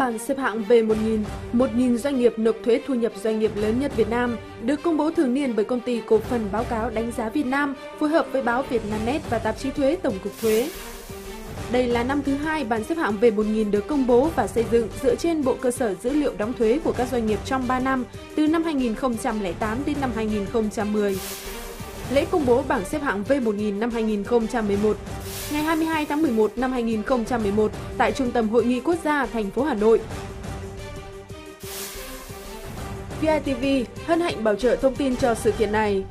Bảng xếp hạng V1000, 1.000 doanh nghiệp nộp thuế thu nhập doanh nghiệp lớn nhất Việt Nam được công bố thường niên bởi công ty cổ phần báo cáo đánh giá Việt Nam phối hợp với báo Việt Nam Net và tạp chí thuế Tổng cục Thuế. Đây là năm thứ hai bảng xếp hạng V1000 được công bố và xây dựng dựa trên bộ cơ sở dữ liệu đóng thuế của các doanh nghiệp trong 3 năm, từ năm 2008 đến năm 2010. Lễ công bố bảng xếp hạng V1000 năm 2011 ngày 22 tháng 11 năm 2011 tại Trung tâm Hội nghị Quốc gia thành phố Hà Nội. VITV hân hạnh bảo trợ thông tin cho sự kiện này.